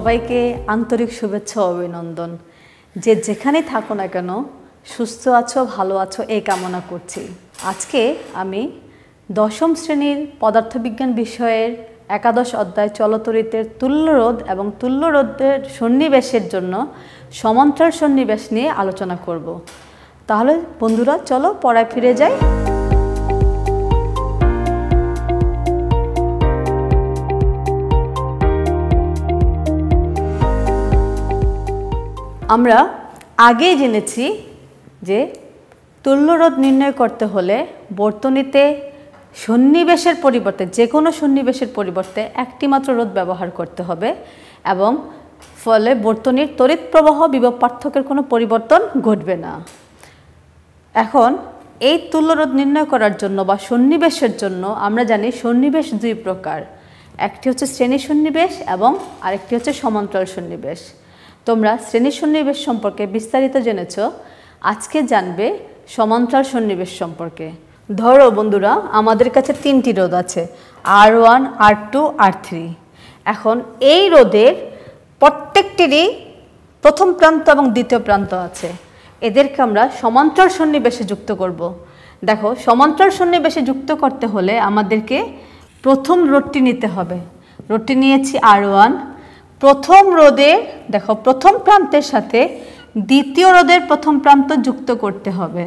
সবাইকে আন্তরিক শুভেচ্ছা অভিনন্দন। যে যেখানে থাকো না কেন, সুস্থ আছো, ভালো আছো, এই কামনা করছি। আজকে আমি দশম শ্রেণির পদার্থবিজ্ঞান বিষয়ের একাদশ অধ্যায় চলতরিতের তুল্যরোধ এবং তুল্যরোধের সন্নিবেশের জন্য সমান্তরাল সন্নিবেশ নিয়ে আলোচনা করব। তাহলে বন্ধুরা, চলো পড়ায় ফিরে যাই। আমরা আগেই জেনেছি যে তুল্যরোধ নির্ণয় করতে হলে বর্তনীতে সন্নিবেশের পরিবর্তে, যে কোনো সন্নিবেশের পরিবর্তে একটি মাত্র রোধ ব্যবহার করতে হবে এবং ফলে বর্তনীর তড়িৎ প্রবাহ বিভব পার্থক্যের কোনো পরিবর্তন ঘটবে না। এখন এই তুল্যরোধ নির্ণয় করার জন্য বা সন্নিবেশের জন্য আমরা জানি সন্নিবেশ দুই প্রকার, একটি হচ্ছে শ্রেণি সন্নিবেশ এবং আরেকটি হচ্ছে সমান্তরাল সন্নিবেশ। তোমরা শ্রেণি সন্নিবেশ সম্পর্কে বিস্তারিত জেনেছ। আজকে জানবে সমান্তরাল সন্নিবেশ সম্পর্কে। ধরো বন্ধুরা, আমাদের কাছে তিনটি রোদ আছে, আর ওয়ান, আর টু, আর থ্রি। এখন এই রোদের প্রত্যেকটিরই প্রথম প্রান্ত এবং দ্বিতীয় প্রান্ত আছে। এদেরকে আমরা সমান্তরাল সন্নিবেশে যুক্ত করব। দেখো, সমান্তরাল সন্নিবেশে যুক্ত করতে হলে আমাদেরকে প্রথম রোডটি নিতে হবে। রোডটি নিয়েছি আর ওয়ান প্রথম রোদে, দেখো, প্রথম প্রান্তের সাথে দ্বিতীয় রোদের প্রথম প্রান্ত যুক্ত করতে হবে।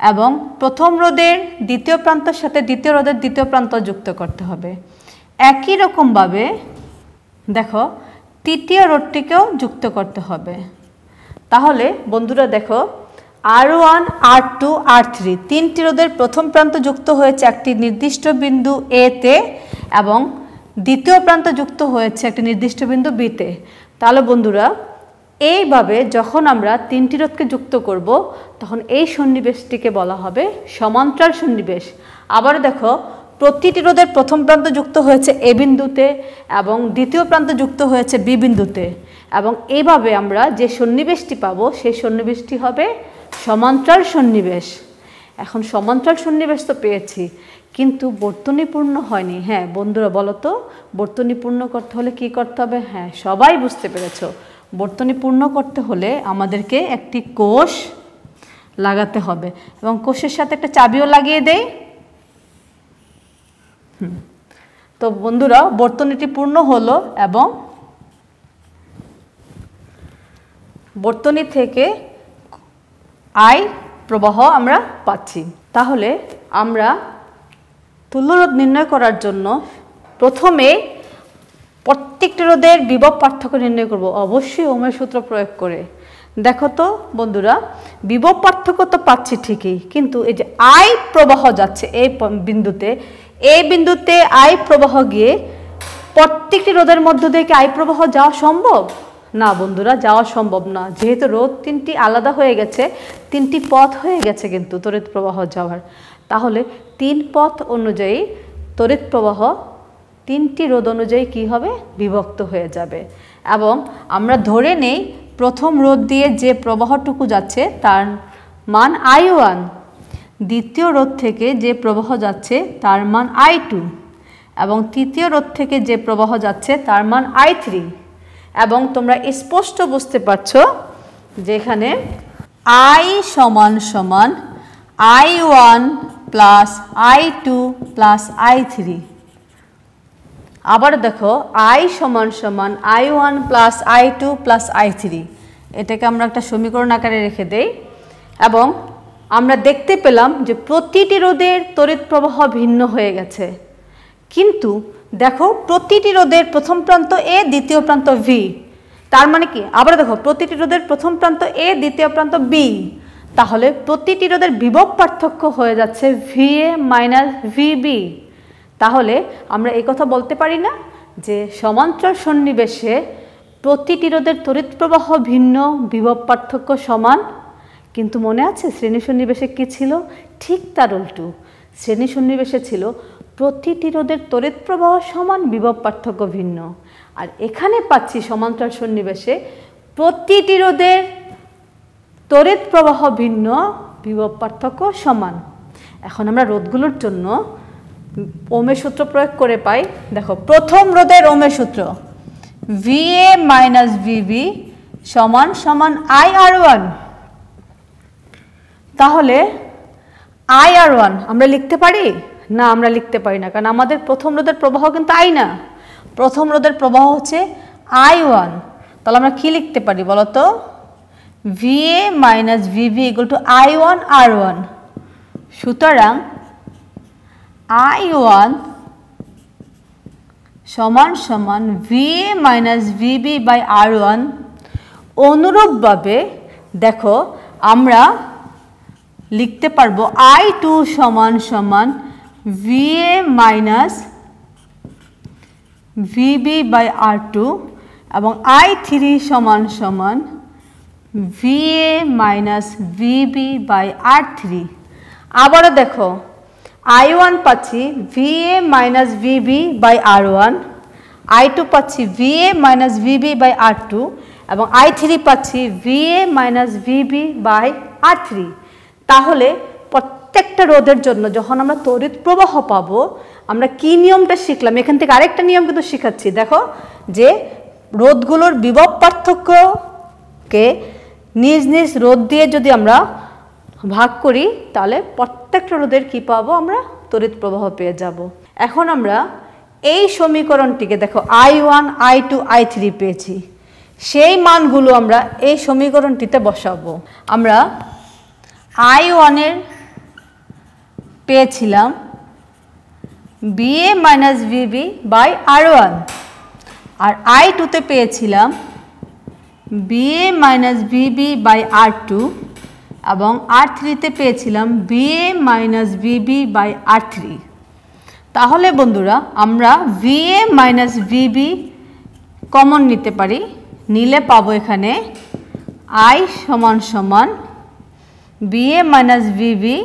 এবং প্রথম রোদের দ্বিতীয় প্রান্তের সাথে দ্বিতীয় রোদের দ্বিতীয় প্রান্ত যুক্ত করতে হবে। একই রকমভাবে, দেখো, তৃতীয় রোডটিকেও যুক্ত করতে হবে। তাহলে, বন্ধুরা, দেখো আর ওয়ান আর টু আর থ্রি তিনটি রোদের প্রথম প্রান্ত যুক্ত হয়েছে একটি নির্দিষ্ট বিন্দু এতে এবং দ্বিতীয় প্রান্ত যুক্ত হয়েছে একটি নির্দিষ্ট বিন্দু বিতে তাহলে বন্ধুরা, এইভাবে যখন আমরা তিনটি রোধকে যুক্ত করব, তখন এই সন্নিবেশটিকে বলা হবে সমান্তরাল সন্নিবেশ। আবার দেখো, প্রতিটি রোধের প্রথম প্রান্ত যুক্ত হয়েছে এ বিন্দুতে এবং দ্বিতীয় প্রান্ত যুক্ত হয়েছে বি বিন্দুতে। এবং এইভাবে আমরা যে সন্নিবেশটি পাবো, সেই সন্নিবেশটি হবে সমান্তরাল সন্নিবেশ। এখন সমান্তরাল সন্নিবেশ তো পেয়েছি। কিন্তু বর্তনী পূর্ণ হয়নি। হ্যাঁ বন্ধুরা বলো তো বর্তনী পূর্ণ করতে হলে কি করতে হবে? হ্যাঁ সবাই বুঝতে পেরেছ। বর্তনী পূর্ণ করতে হলে আমাদেরকে একটি কোষ লাগাতে হবে। এবং কোষের সাথে একটা চাবিও লাগিয়ে দেই। তো বন্ধুরা, বর্তনীটি পূর্ণ হলো এবং বর্তনী থেকে আয় প্রবাহ আমরা পাচ্ছি। তাহলে আমরা তুল্যরোধ নির্ণয় করার জন্য প্রথমে প্রত্যেকটি রোধের বিভব পার্থক্য নির্ণয় করব। অবশ্যই ওমের সূত্র প্রয়োগ করে। দেখো তো, বন্ধুরা, বিভব পার্থক্য তো পাচ্ছি ঠিকই, কিন্তু এই যে আই প্রবাহ যাচ্ছে এই বিন্দুতে এই বিন্দুতে আই প্রবাহ গিয়ে প্রত্যেকটি রোধের মধ্য দিয়ে কি আই প্রবাহ যাওয়া সম্ভব? না, বন্ধুরা, যাওয়া সম্ভব না। যেহেতু রোদ তিনটি আলাদা হয়ে গেছে, তিনটি পথ হয়ে গেছে কিন্তু তড়িৎ প্রবাহ যাওয়ার। তাহলে তিন পথ অনুযায়ী তড়িৎ প্রবাহ, তিনটি রোদ অনুযায়ী কি হবে? বিভক্ত হয়ে যাবে। এবং আমরা ধরে নেই প্রথম রোদ দিয়ে যে প্রবাহটুকু যাচ্ছে তার মান আই ওয়ান দ্বিতীয় রোদ থেকে যে প্রবাহ যাচ্ছে তার মান আই টু এবং তৃতীয় রোদ থেকে যে প্রবাহ যাচ্ছে তার মান আই থ্রি এবং তোমরা স্পষ্ট বুঝতে পারছ যেখানে আই সমান সমান I one plus I two plus I three আবার দেখো আই সমান সমান I one plus I two plus I three এটাকে আমরা একটা সমীকরণ আকারে রেখে দেই। এবং আমরা দেখতে পেলাম যে প্রতিটি রোদের তড়িৎ প্রবাহ ভিন্ন হয়ে গেছে। কিন্তু দেখো, প্রতিটি রোদের প্রথম প্রান্ত এ দ্বিতীয় প্রান্ত ভি তার মানে কি? আবার দেখো, প্রতিটি রোদের প্রথম প্রান্ত এ দ্বিতীয় প্রান্ত বি তাহলে প্রতিটি রোদের বিভব পার্থক্য হয়ে যাচ্ছে V A minus V B তাহলে আমরা এই কথা বলতে পারি না যে সমান্তরাল সন্নিবেশে প্রতিটি রোদের তড়িৎ প্রবাহ ভিন্ন, বিভব পার্থক্য সমান। কিন্তু মনে আছে শ্রেণি সন্নিবেশে কী ছিল? ঠিক তার উল্টু। শ্রেণি সন্নিবেশে ছিল প্রতিটি রোদের তড়িৎ প্রবাহ সমান, বিভব পার্থক্য ভিন্ন। আর এখানে পাচ্ছি সমান্তরাল সন্নিবেশে প্রতিটি রোদের তড়িৎ প্রবাহ ভিন্ন, বিভব পার্থক্য সমান। এখন আমরা রোধগুলোর জন্য ওমের সূত্র প্রয়োগ করে পাই। দেখো, প্রথম রোধের ওমের সূত্র। ভি এ মাইনাস ভিবি সমান সমান আই আর ওয়ান তাহলে আই আর ওয়ান আমরা লিখতে পারি? না, আমরা লিখতে পারি না, কারণ আমাদের প্রথম রোধের প্রবাহ কিন্তু আই না। প্রথম রোধের প্রবাহ হচ্ছে আই ওয়ান তাহলে আমরা কি লিখতে পারি বলতো? VA minus VB equal to I one R one সুতরাং আই ওয়ান সমান সমান VA minus VB by R one অনুরূপভাবে দেখো আমরা লিখতে পারব আই টু সমান সমান VA minus VB by R two এবং আই থ্রি সমান সমান VA minus VB by R three আবারও দেখো আই ওয়ান পাচ্ছি VA minus VB by R one I two পাচ্ছি VA minus VB by R two এবং আই থ্রি পাচ্ছি VA minus VB by R three তাহলে প্রত্যেকটা রোধের জন্য যখন আমরা তড়িৎ প্রবাহ পাবো, আমরা কি নিয়মটা শিখলাম? এখান থেকে আরেকটা নিয়ম কিন্তু শিখাচ্ছি। দেখো, যে রোধগুলোর বিভব পার্থক্যকে নিজ নিজ রোদ দিয়ে যদি আমরা ভাগ করি, তাহলে প্রত্যেকটা রোদের কি পাবো? আমরা তড়িৎ প্রবাহ পেয়ে যাব। এখন আমরা এই সমীকরণটিকে দেখো I one I two I three পেয়েছি। সেই মানগুলো আমরা এই সমীকরণটিতে বসাবো। আমরা আই ওয়ানের পেয়েছিলাম VA minus VB by R one R I টুতে পেয়েছিলাম VA minus VB by R two এবং আর থ্রিতে পেয়েছিলাম VA minus VB by R three তাহলে বন্ধুরা, আমরা ভিএ মাইনাস ভিবি কমন নিতে পারি। নিলে পাবো এখানে আই সমান সমান VA minus VB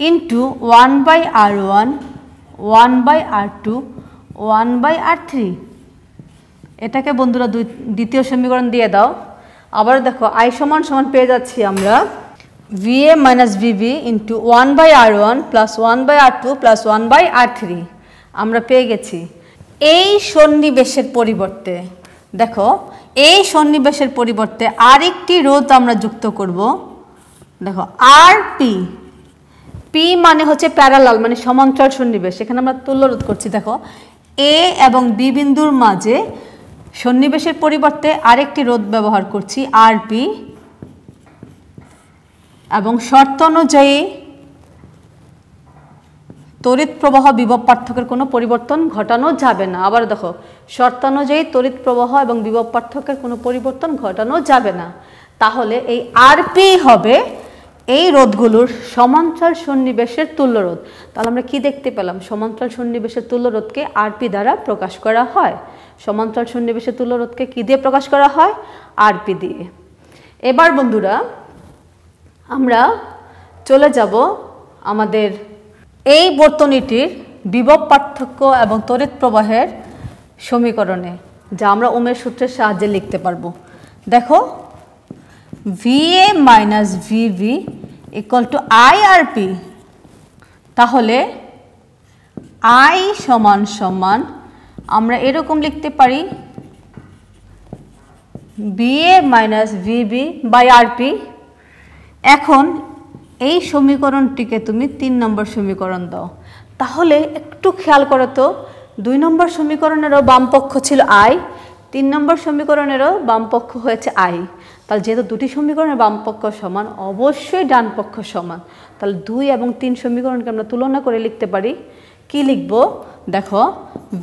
into one by R one one by R two one by R three এটাকে বন্ধুরা দুই দ্বিতীয় সমীকরণ দিয়ে দাও। আবার দেখো আই সমান সমান পেয়ে যাচ্ছি আমরা VA minus VB into one by R one plus one by R two plus one by R three আমরা পেয়ে গেছি। এই সন্নিবেশের পরিবর্তে, দেখো, এই সন্নিবেশের পরিবর্তে আরেকটি রোধ আমরা যুক্ত করব। দেখো আর পি পি মানে হচ্ছে প্যারালাল মানে সমান্তরাল সন্নিবেশ। এখানে আমরা তুল্য রোধ করছি। দেখো এ এবং বি বিন্দুর মাঝে সন্নিবেশের পরিবর্তে আরেকটি রোধ ব্যবহার করছি আর পি এবং শর্ত অনুযায়ী তড়িৎ প্রবাহ বিভব পার্থক্যের কোনো পরিবর্তন ঘটানো যাবে না। আবার দেখো শর্তানুযায়ী তড়িৎ প্রবাহ এবং বিভব পার্থক্যের কোনো পরিবর্তন ঘটানো যাবে না। তাহলে এই আরপি হবে এই রোধগুলোর সমান্তরাল সন্নিবেশের তুল্য রোধ তাহলে আমরা কি দেখতে পেলাম? সমান্তরাল সন্নিবেশের তুল্য রোধকে আরপি দ্বারা প্রকাশ করা হয়। সমান্তরাল সন্নিবেশের তুল্য রোধকে কী দিয়ে প্রকাশ করা হয়? আরপি দিয়ে। এবার বন্ধুরা, আমরা চলে যাব আমাদের এই বর্তনীটির বিভব পার্থক্য এবং তড়িৎ প্রবাহের সমীকরণে, যা আমরা ওমের সূত্রের সাহায্যে লিখতে পারব। দেখো VB equal to I R P তাহলে আই সমান সমান আমরা এরকম লিখতে পারি VA minus VB by RP এখন এই সমীকরণটিকে তুমি তিন নম্বর সমীকরণ দাও। তাহলে একটু খেয়াল করো তো, দুই নম্বর সমীকরণেরও বাম পক্ষ ছিল আই তিন নম্বর সমীকরণেরও বামপক্ষ হয়েছে আই। তাহলে যেহেতু দুটি সমীকরণের বামপক্ষ সমান, অবশ্যই ডান পক্ষ সমান। তাহলে দুই এবং তিন সমীকরণকে আমরা তুলনা করে লিখতে পারি। কি লিখব? দেখো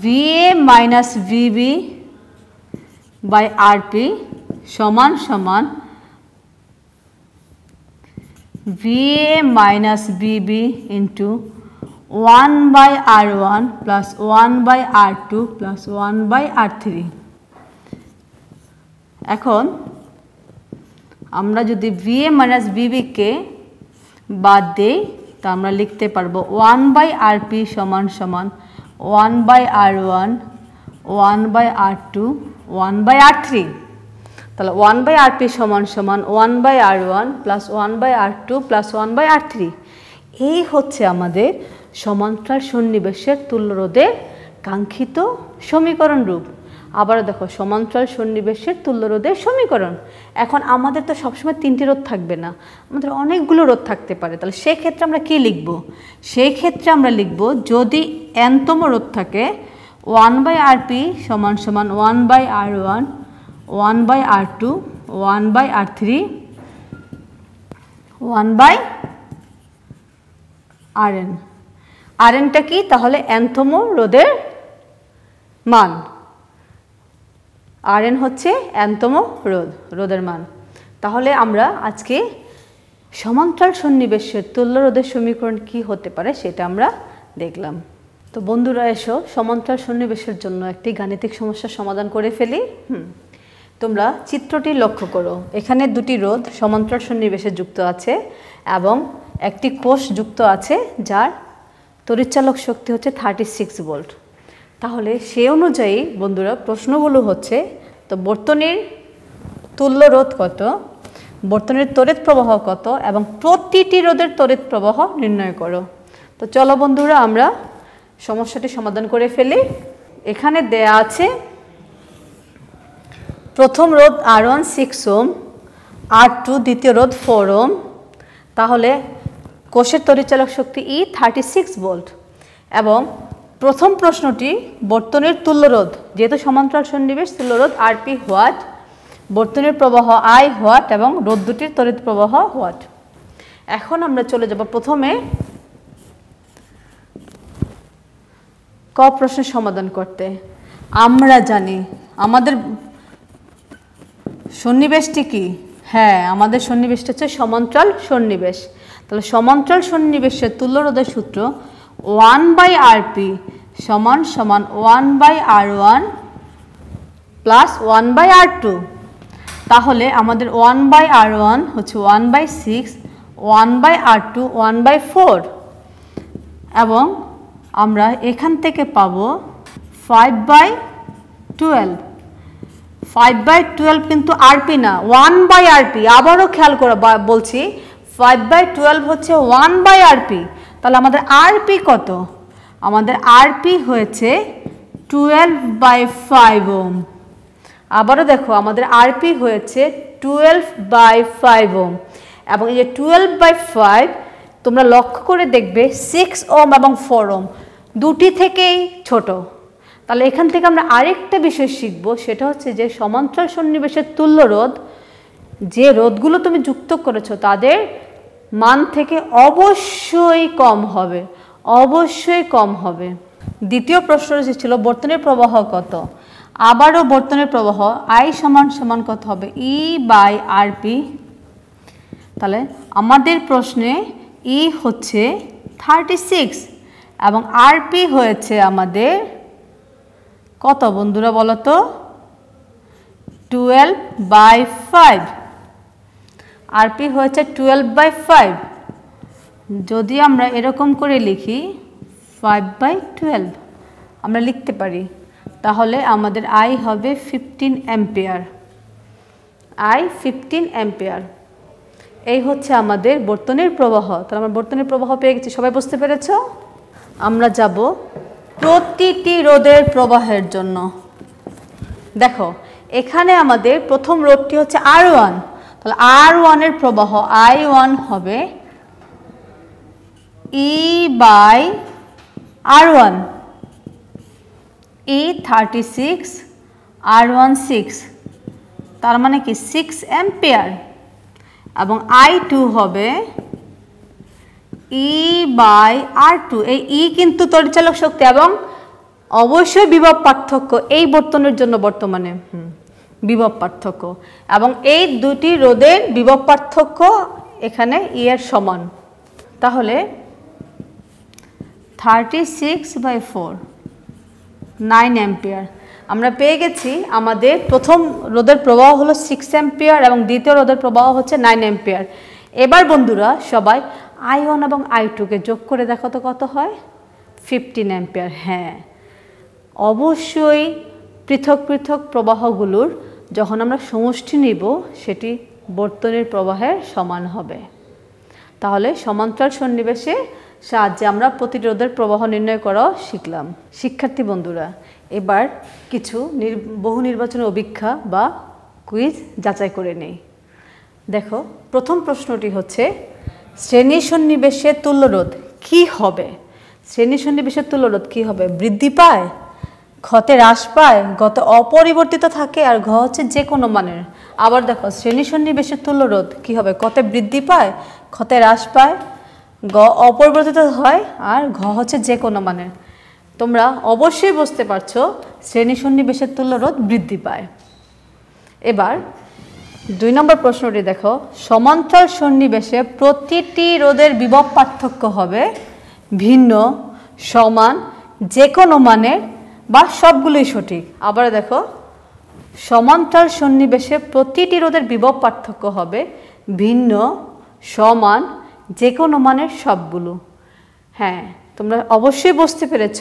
VA minus VB by RP সমান সমান VA minus VB into one by R one plus one by R two plus one by R three এখন আমরা যদি ভিএ মাইনাস বিবিকে বাদ দিই, তা আমরা লিখতে পারব ওয়ান বাই আর পি সমান সমান one by R one one by R two one by R three তাহলে ওয়ান বাই আর পি সমান সমান one by R one plus one by R two plus one by R three এই হচ্ছে আমাদের সমান্তরাল সন্নিবেশের তুল্যরোধের কাঙ্ক্ষিত সমীকরণ রূপ। আবারও দেখো, সমান্তরাল সন্নিবেশের তুল্য রোধের সমীকরণ। এখন আমাদের তো সবসময় তিনটি রোধ থাকবে না। আমাদের অনেকগুলো রোধ থাকতে পারে। তাহলে সেই ক্ষেত্রে আমরা কি লিখব? সেই ক্ষেত্রে আমরা লিখব, যদি এনতম রোধ থাকে ওয়ান বাই আর পি সমান সমান one by R one one by R two one by R three one by R N R এনটা কি? তাহলে এনথম রোধের মান। আর এন হচ্ছে এনতম রোধ, রোধের মান। তাহলে আমরা আজকে সমান্তরাল সন্নিবেশের তুল্য রোধের সমীকরণ কি হতে পারে সেটা আমরা দেখলাম। তো বন্ধুরা, এসো সমান্তরাল সন্নিবেশের জন্য একটি গাণিতিক সমস্যার সমাধান করে ফেলি। হুম। তোমরা চিত্রটি লক্ষ্য করো। এখানে দুটি রোধ সমান্তরাল সন্নিবেশে যুক্ত আছে এবং একটি কোষ যুক্ত আছে যার তড়িৎচালক শক্তি হচ্ছে থার্টি সিক্স ভোল্ট তাহলে সে অনুযায়ী, বন্ধুরা, প্রশ্নগুলো হচ্ছে, তো বর্তনীর তুল্য রোধ কত? বর্তনীর তড়িৎ প্রবাহ কত? এবং প্রতিটি রোধের তড়িৎ প্রবাহ নির্ণয় করো। তো চলো, বন্ধুরা, আমরা সমস্যাটি সমাধান করে ফেলি। এখানে দেয়া আছে, প্রথম রোধ R one six ohm R two দ্বিতীয় রোধ ফোর ওম। তাহলে কোষের তরিচালক শক্তি ই থার্টি সিক্স ভোল্ট এবং প্রথম প্রশ্নটি, বর্তনের তুল্যরোধ, যেহেতু সমান্তরাল সন্নিবেশ, তুল্যরোধ আর পি হোয়াট বর্তনের প্রবাহ আই হোয়াট এবং রোদ দুটির তড়িৎ প্রবাহ হোয়াট এখন আমরা চলে যাব প্রথমে ক প্রশ্নের সমাধান করতে। আমরা জানি, আমাদের সন্নিবেশটি কি? হ্যাঁ আমাদের সন্নিবেশটা হচ্ছে সমান্তরাল সন্নিবেশ। তাহলে সমান্তরাল সন্নিবেশের তুল্যরোধের সূত্র ওয়ান বাই আর পি সমান সমান one by R one plus one by R two. তাহলে আমাদের ওয়ান বাই আর ওয়ান হচ্ছে one by six, one by R two, one by four. এবং আমরা এখান থেকে পাবো five by twelve. Five by twelve কিন্তু আরপি না, ওয়ান বাই আরপি আবারও খেয়াল করে বলছি, ফাইভ বাই টুয়েলভ হচ্ছে ওয়ান বাই আরপি তাহলে আমাদের আরপি কত? আমাদের আরপি হয়েছে টুয়েলভ বাই ফাইভ ওম। আবারও দেখো, আমাদের আরপি হয়েছে টুয়েলভ বাই ফাইভ ওম। এবং এই যে টুয়েলভ বাই ফাইভ তোমরা লক্ষ্য করে দেখবে সিক্স ওম এবং ফোর ওম, দুটি থেকেই ছোট। তাহলে এখান থেকে আমরা আরেকটা বিষয় শিখব, সেটা হচ্ছে যে সমান্তরাল সন্নিবেশের তুল্য রোধ, যে রোধগুলো তুমি যুক্ত করেছ, তাদের মান থেকে অবশ্যই কম হবে, অবশ্যই কম হবে। দ্বিতীয় প্রশ্ন ছিল, বর্তনের প্রবাহ কত? আবারও বর্তনের প্রবাহ আই সমান সমান কত হবে? ই বাই আর পি তাহলে আমাদের প্রশ্নে ই হচ্ছে থার্টি সিক্স এবং আরপি হয়েছে আমাদের কত বন্ধুরা বলো তো টুয়েলভ বাই ফাইভ আরপি হয়েছে টুয়েলভ বাই ফাইভ যদি আমরা এরকম করে লিখি ফাইভ বাই টুয়েলভ আমরা লিখতে পারি। তাহলে আমাদের আই হবে fifteen ampere I fifteen ampere এই হচ্ছে আমাদের বর্তনের প্রবাহ। তাহলে আমরা বর্তনের প্রবাহ পেয়ে গেছি, সবাই বুঝতে পেরেছ? আমরা যাব প্রতিটি রোদের প্রবাহের জন্য। দেখো, এখানে আমাদের প্রথম রোদটি হচ্ছে আর ওয়ান তাহলে আর ওয়ানের প্রবাহ আই ওয়ান হবে E by R one E thirty six R one six তার মানে কি সিক্স অ্যাম্পিয়ার এবং আই টু হবে ই বাই আর টু এই ই কিন্তু তরিচালক শক্তি এবং অবশ্যই বিভব পার্থক্য এই বর্তনের জন্য বর্তমানে। বিভব পার্থক্য। এবং এই দুটি রোদের বিভব পার্থক্য এখানে ই এর সমান। তাহলে thirty six by four nine ampere আমরা পেয়ে গেছি আমাদের প্রথম রোদের প্রবাহ হলো সিক্স অ্যাম্পিয়ার এবং দ্বিতীয় রোদের প্রবাহ হচ্ছে নাইন অ্যাম্পিয়ার এবার বন্ধুরা সবাই আই ওয়ান এবং আই টুকে যোগ করে দেখো তো কত হয়? ফিফটিন অ্যাম্পিয়ার হ্যাঁ। অবশ্যই পৃথক পৃথক প্রবাহগুলোর যখন আমরা সমষ্টি নিব, সেটি বর্তনের প্রবাহের সমান হবে। তাহলে সমান্তরাল সন্নিবেশে সাহায্যে আমরা প্রতিরোধের প্রবাহ নির্ণয় করাও শিখলাম। শিক্ষার্থী বন্ধুরা, এবার কিছু বহু নির্বাচনের অভিক্ষা বা কুইজ যাচাই করে নেই। দেখো, প্রথম প্রশ্নটি হচ্ছে, শ্রেণি সন্নিবেশের তুল্যরোধ কি হবে? শ্রেণি সন্নিবেশের তুল্যরোধ কি হবে? বৃদ্ধি পায় ক্ষতে হ্রাস পায় গত অপরিবর্তিত থাকে আর ঘ হচ্ছে যে কোনো মানের। আবার দেখো, শ্রেণি সন্নিবেশের তুল্য রোধ কি হবে? কতে বৃদ্ধি পায় ক্ষতে হ্রাস পায় গ অপরিবর্তিত হয় আর ঘ হচ্ছে যে কোনো মানের। তোমরা অবশ্যই বুঝতে পারছ, শ্রেণি সন্নিবেশের তুল্য রোধ বৃদ্ধি পায়। এবার দুই নম্বর প্রশ্নটি দেখো, সমান্তরাল সন্নিবেশে প্রতিটি রোধের বিভব পার্থক্য হবে ভিন্ন, সমান, যে কোনো মানের বা সবগুলোই সঠিক। আবার দেখো, সমান্তরাল সন্নিবেশে প্রতিটি রোধের বিভব পার্থক্য হবে ভিন্ন, সমান যে কোনো মানের সবগুলো। হ্যাঁ তোমরা অবশ্যই বুঝতে পেরেছ,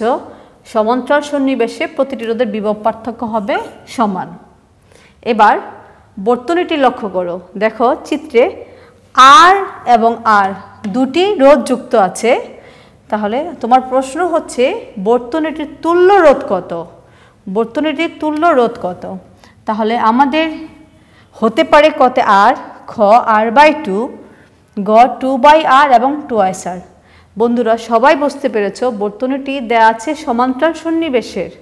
সমান্তরাল সন্নিবেশে প্রতিটি রোধের বিভব পার্থক্য হবে সমান। এবার বর্তনীটি লক্ষ্য করো। দেখো, চিত্রে আর এবং আর দুটি রোধ যুক্ত আছে। তাহলে তোমার প্রশ্ন হচ্ছে, বর্তনীটির তুল্য রোধ কত? বর্তনীটির তুল্য রোধ কত? তাহলে আমাদের হতে পারে কত আর খ আর বাই টু গ টু বাই আর এবং টু আইস আর বন্ধুরা, সবাই বুঝতে পেরেছ, বর্তনীটি দেয়া আছে সমান্তরাল সন্নিবেশের।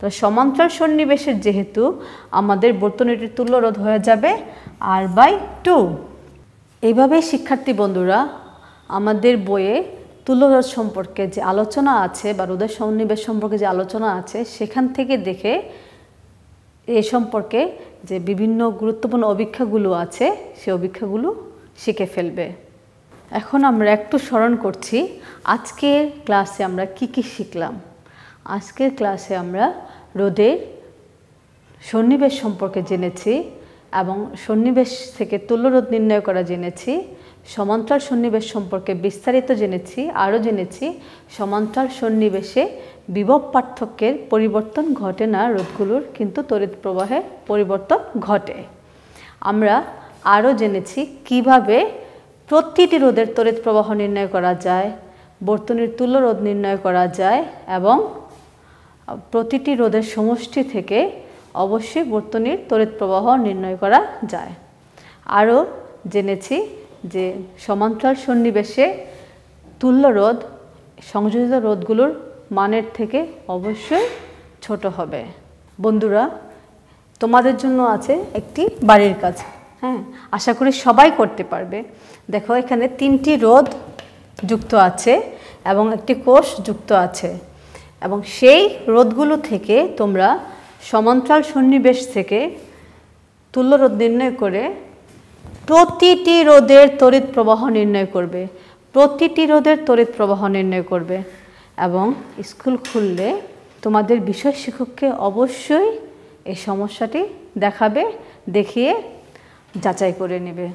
তো সমান্তরাল সন্নিবেশের যেহেতু, আমাদের বর্তনীটির তুল্য রোধ হয়ে যাবে আর বাই টু এইভাবে শিক্ষার্থী বন্ধুরা, আমাদের বইয়ে তুল্যরোধ সম্পর্কে যে আলোচনা আছে বা রোদের সন্নিবেশ সম্পর্কে যে আলোচনা আছে, সেখান থেকে দেখে এ সম্পর্কে যে বিভিন্ন গুরুত্বপূর্ণ অভিক্ষাগুলো আছে, সে অভিক্ষাগুলো শিখে ফেলবে। এখন আমরা একটু স্মরণ করছি, আজকের ক্লাসে আমরা কি কি শিখলাম? আজকের ক্লাসে আমরা রোদের সন্নিবেশ সম্পর্কে জেনেছি এবং সন্নিবেশ থেকে তুল্যরোধ নির্ণয় করা জেনেছি। সমান্তরাল সন্নিবেশ সম্পর্কে বিস্তারিত জেনেছি, আরও জেনেছি। সমান্তরাল সন্নিবেশে বিভব পার্থক্যের পরিবর্তন ঘটে না রোধগুলোর, কিন্তু তড়িৎ প্রবাহে পরিবর্তন ঘটে। আমরা আরও জেনেছি কীভাবে প্রতিটি রোধের তড়িৎ প্রবাহ নির্ণয় করা যায়, বর্তনীর তুল্য রোধ নির্ণয় করা যায় এবং প্রতিটি রোধের সমষ্টি থেকে অবশ্যই বর্তনীর তড়িৎ প্রবাহ নির্ণয় করা যায়। আরও জেনেছি যে সমান্তরাল সন্নিবেশে তুল্য রোধ, সংযোজিত রোধগুলোর মানের থেকে অবশ্যই ছোট হবে। বন্ধুরা, তোমাদের জন্য আছে একটি বাড়ির কাজ। হ্যাঁ আশা করি সবাই করতে পারবে। দেখো, এখানে তিনটি রোধ যুক্ত আছে এবং একটি কোষ যুক্ত আছে। এবং সেই রোধগুলো থেকে তোমরা সমান্তরাল সন্নিবেশ থেকে তুল্য রোধ নির্ণয় করে প্রতিটি রোদের তড়িৎ প্রবাহ নির্ণয় করবে। প্রতিটি রোদের তড়িৎ প্রবাহ নির্ণয় করবে এবং স্কুল খুললে তোমাদের বিষয় শিক্ষককে অবশ্যই এই সমস্যাটি দেখাবে, দেখিয়ে যাচাই করে নেবে।